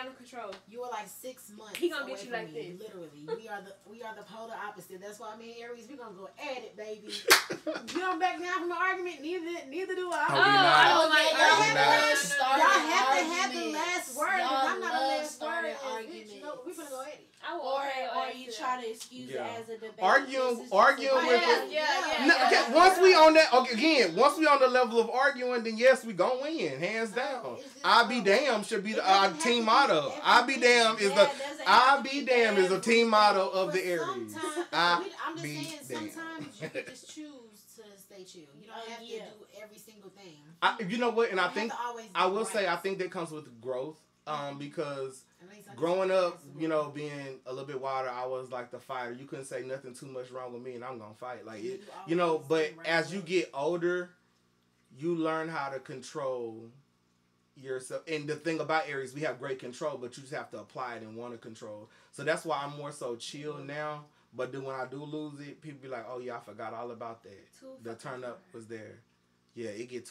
Under control. You are like six months. He gonna away get you from like me, this. Literally, we are the we are the polar opposite. That's why me and Aries we gonna go at it, baby. you don't back down from the argument. Neither neither do I. Oh, we not. I don't Oh, like y'all have to- Y'all have to have the last word. Y'all I'm not a love last word. starting ass bitch. arguments. You know, we finna go at it. I will Or or you try to excuse Yeah. it as a debate. Arguing- This is just arguing with Yeah, yeah, yeah. No, yeah. okay, once we on that okay, again, once we on the level of arguing, then yes, we gonna win, hands down. It's I be damn should be It the uh, team motto. every I be damn is Yeah, the it I be be damn is a every team motto of the Aries. I I'm just be saying, damn. sometimes you can just choose to stay chill. You don't Oh, have yeah. to do every single thing. I, you know what, and I don't think have to always I will say I think that comes with growth, um, because At least I growing up, you know, being a little bit wilder, I was like the fighter. You couldn't say nothing too much wrong with me, and I'm gonna fight. Like it, you know. But as you get older, you learn how to control yourself. And the thing about Aries, we have great control, but you just have to apply it and want to control. So that's why I'm more so chill now. But then when I do lose it, people be like, "Oh yeah, I forgot all about that. Too The turn up was there. Yeah, it get too."